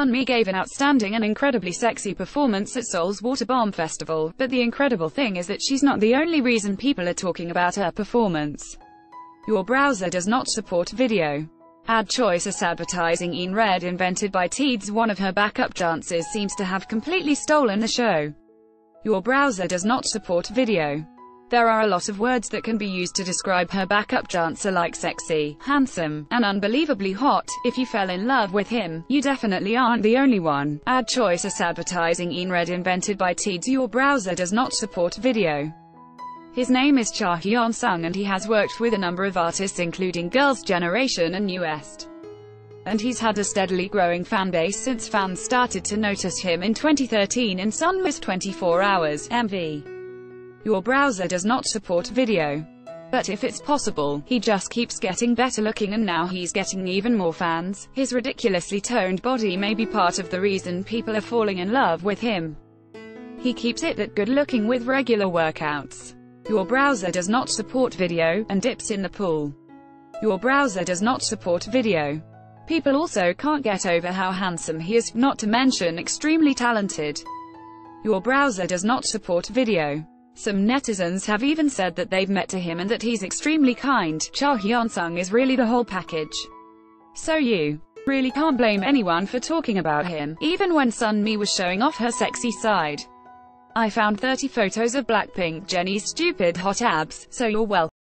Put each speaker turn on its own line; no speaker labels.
Sunmi gave an outstanding and incredibly sexy performance at Seoul's Water Bomb Festival, but the incredible thing is that she's not the only reason people are talking about her performance. Your browser does not support video. Ad choices advertising in red invented by Teads one of her backup dancers seems to have completely stolen the show. Your browser does not support video. There are a lot of words that can be used to describe her backup dancer like sexy, handsome, and unbelievably hot. If you fell in love with him, you definitely aren't the only one. Ad choices advertising in red invented by Teads Your browser does not support video. His name is Cha Hyun Sung and he has worked with a number of artists including Girls' Generation and NU'EST. And he's had a steadily growing fanbase since fans started to notice him in 2013 in Sunmi's 24 Hours MV. Your browser does not support video. But if it's possible, he just keeps getting better looking and now he's getting even more fans. His ridiculously toned body may be part of the reason people are falling in love with him. He keeps it that good looking with regular workouts. Your browser does not support video, and dips in the pool. Your browser does not support video. People also can't get over how handsome he is, not to mention extremely talented. Your browser does not support video. Some netizens have even said that they've met to him and that he's extremely kind. Cha Hyun-sung is really the whole package. So you really can't blame anyone for talking about him, even when Sunmi was showing off her sexy side. I found 30 photos of Blackpink Jennie's stupid hot abs, so you're welcome.